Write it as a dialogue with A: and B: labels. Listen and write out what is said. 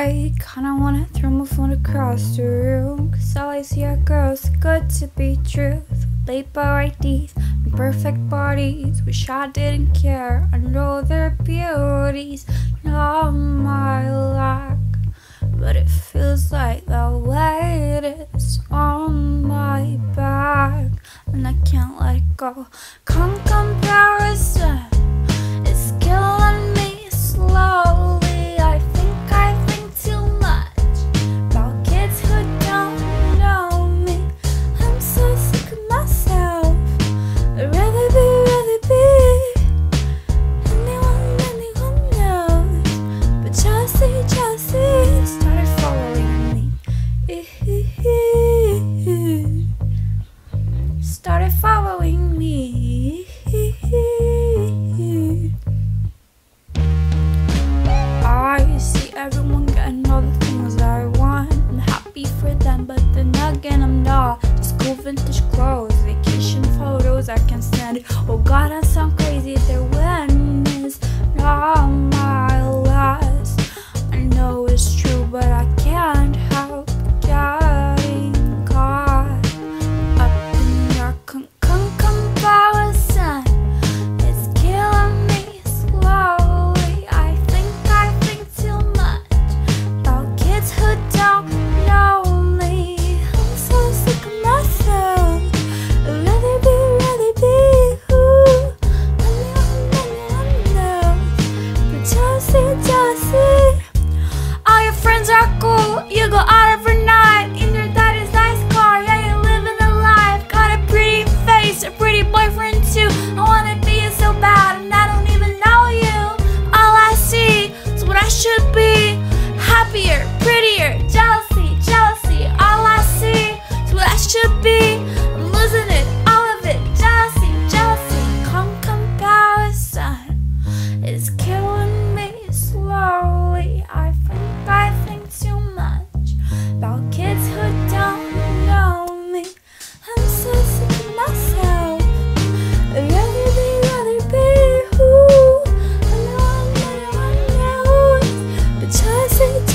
A: I kinda wanna throw my phone across the room. Cause all I see are girls, good to be true. Late by teeth and perfect bodies. Wish I didn't care. I know their beauties, not my luck. But it feels like the weight is on my back. And I can't let go. Come snug I'm not. Just cool vintage clothes, vacation photos, I can stand it. Oh god, I sound crazy, there should be happier, prettier, say